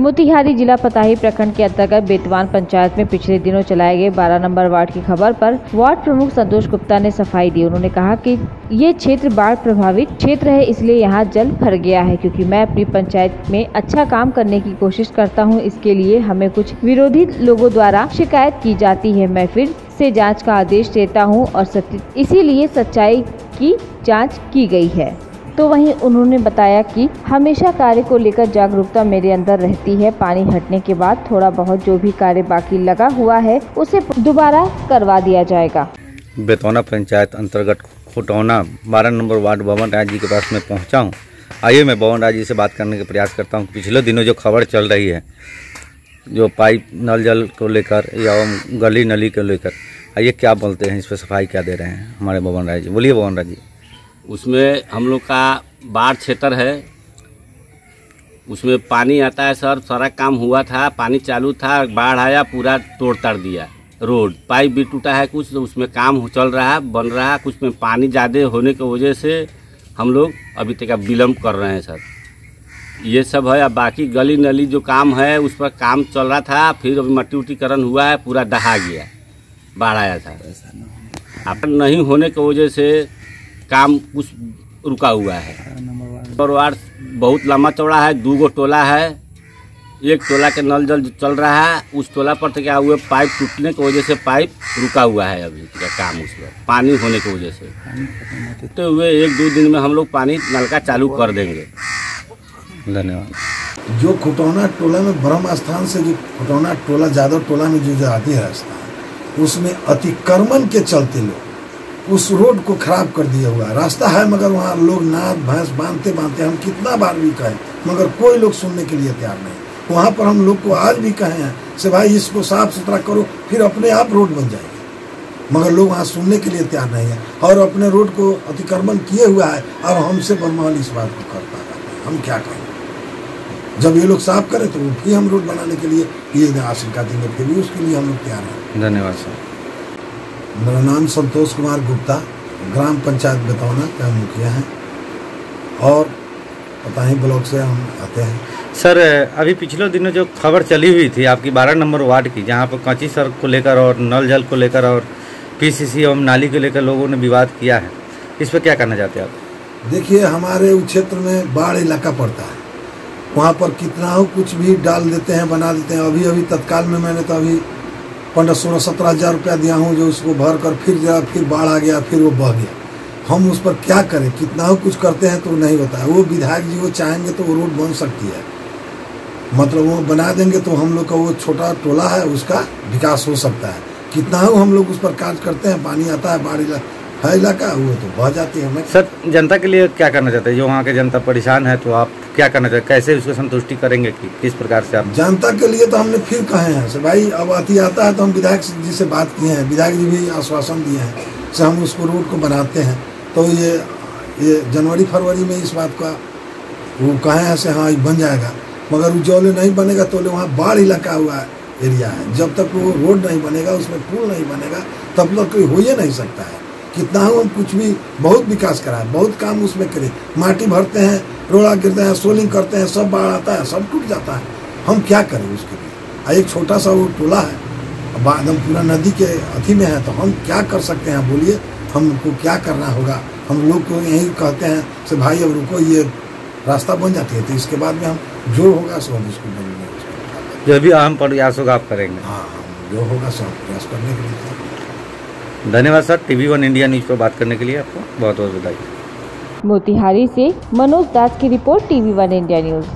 मोतिहारी जिला पताही प्रखंड के अंतर्गत बेतवान पंचायत में पिछले दिनों चलाए गए 12 नंबर वार्ड की खबर पर वार्ड प्रमुख संतोष गुप्ता ने सफ़ाई दी। उन्होंने कहा कि ये क्षेत्र बाढ़ प्रभावित क्षेत्र है, इसलिए यहाँ जल भर गया है, क्योंकि मैं अपनी पंचायत में अच्छा काम करने की कोशिश करता हूँ। इसके लिए हमें कुछ विरोधी लोगों द्वारा शिकायत की जाती है। मैं फिर से जाँच का आदेश देता हूँ और इसीलिए सच्चाई की जाँच की गई है। तो वहीं उन्होंने बताया कि हमेशा कार्य को लेकर जागरूकता मेरे अंदर रहती है। पानी हटने के बाद थोड़ा बहुत जो भी कार्य बाकी लगा हुआ है, उसे दोबारा करवा दिया जाएगा। बेतौना पंचायत अंतर्गत खुटौना, बारह नंबर वार्ड भवन राज जी के पास में पहुँचा हूँ। आइए मैं भवन राज जी से बात करने का प्रयास करता हूँ पिछले दिनों जो खबर चल रही है, जो पाइप नल जल को लेकर या गली नली को लेकर, आइए क्या बोलते हैं, इस पर सफ़ाई क्या दे रहे हैं हमारे भवन राज जी? बोलिए भवन राज जी। उसमें हम लोग का बाढ़ क्षेत्र है। उसमें पानी आता है सर सारा काम हुआ था पानी चालू था बाढ़ आया पूरा तोड़ ताड़ दिया। रोड पाइप भी टूटा है कुछ तो उसमें काम चल रहा है बन रहा है कुछ में पानी ज़्यादा होने की वजह से हम लोग अभी तक विलम्ब कर रहे हैं सर। ये सब है अब बाकी गली नली जो काम है उस पर काम चल रहा था फिर अभी मट्टी उट्टीकरण हुआ है पूरा दहा गया बाढ़ आया था। अब नहीं होने की वजह से काम कुछ रुका हुआ है। और वार्ड बहुत लंबा चौड़ा है दो गो टोला है। एक टोला के नल जल चल रहा है उस टोला पर तो क्या हुआ पाइप टूटने की वजह से पाइप रुका हुआ है अभी का काम उस पर पानी होने की वजह से। तो हुए एक दो दिन में हम लोग पानी नलका चालू कर देंगे। धन्यवाद। जो खुटौना टोला में ब्रह्म स्थान से जो खुटौना टोला जादव टोला में जो जाती है रास्ता उसमें अतिक्रमण के चलते लोग उस रोड को खराब कर दिया हुआ है। रास्ता है, मगर वहाँ लोग नाद भैंस बांधते बांधते हम कितना बार भी कहें, मगर कोई लोग सुनने के लिए तैयार नहीं। वहाँ पर हम लोग को आज भी कहे हैं से भाई, इसको साफ़ सुथरा करो, फिर अपने आप रोड बन जाएगी। मगर लोग वहाँ सुनने के लिए तैयार नहीं है और अपने रोड को अतिक्रमण किए हुआ है और हमसे बनमाल इस बात को कर पा रहे हम क्या कहें? जब ये लोग साफ़ करें तो फिर हम रोड बनाने के लिए ये आशंका देंगे, फिर भी उसके लिए हम लोग तैयार हैं। धन्यवाद, सर। मेरा नाम संतोष कुमार गुप्ता ग्राम पंचायत बतौना का मुखिया हैं। और पताही ब्लॉक से हम आते हैं। सर अभी पिछले दिनों जो खबर चली हुई थी आपकी बारह नंबर वार्ड की जहाँ पर कांची सड़क को लेकर और नल जल को लेकर और पीसीसी एवं नाली को लेकर लोगों ने विवाद किया है इस पर क्या करना चाहते हैं आप? देखिए हमारे उस क्षेत्र में बाढ़ इलाका पड़ता है। वहाँ पर कितना हो कुछ भी डाल देते हैं बना देते हैं। अभी अभी तत्काल में मैंने तो अभी पंद्रह सोलह सत्रह हज़ार रुपया दिया हूँ जो उसको भर कर फिर जरा फिर बाढ़ आ गया, फिर वो बह गया। हम उस पर क्या करें? कितना कुछ करते हैं तो नहीं होता है। वो विधायक जी वो चाहेंगे तो वो रोड बन सकती है। मतलब वो बना देंगे तो हम लोग का वो छोटा टोला है, उसका विकास हो सकता है। कितना हो हम लोग उस पर कार्य करते हैं, पानी आता है, बाढ़ है इलाका वो तो बह जाती है सर जनता के लिए क्या करना चाहते हैं? जो वहाँ के जनता परेशान है तो आप क्या करना चाहते कैसे उसको संतुष्टि करेंगे कि किस प्रकार से आप जनता के लिए तो हमने फिर कहे हैं सर भाई अब अति आता है तो हम विधायक जी से बात किए हैं विधायक जी भी आश्वासन दिए हैं से हम उसको रोड को बनाते हैं। तो ये ये जनवरी फरवरी में इस बात का वो कहे हैं से हाँ बन जाएगा। मगर वो जौले नहीं बनेगा तो वहाँ बाढ़ इलाका हुआ एरिया है। जब तक वो रोड नहीं बनेगा उसमें पुल नहीं बनेगा तब तक कोई हो ही नहीं सकता है। कितना हम कुछ भी बहुत विकास करा है बहुत काम उसमें करे। माटी भरते हैं रोड़ा गिरते हैं सोलिंग करते हैं सब बाढ़ आता है सब टूट जाता है। हम क्या करें उसके लिए? एक छोटा सा वो टोला है एकदम पूरा नदी के अथी में है तो हम क्या कर सकते हैं? बोलिए हमको क्या करना होगा? हम लोग को यही कहते हैं से भाई अब रुको ये रास्ता बन जाती है तो इसके बाद में हम जो होगा सो हम उसको बनेंगे जो भी अहम प्रयास होगा आप करेंगे। हाँ जो होगा सब प्रयास करने के लिए। धन्यवाद sir, TV one India news पर बात करने के लिए आपको बहुत बहुत बधाई। मोतिहारी से मनोज दास की report TV one India news.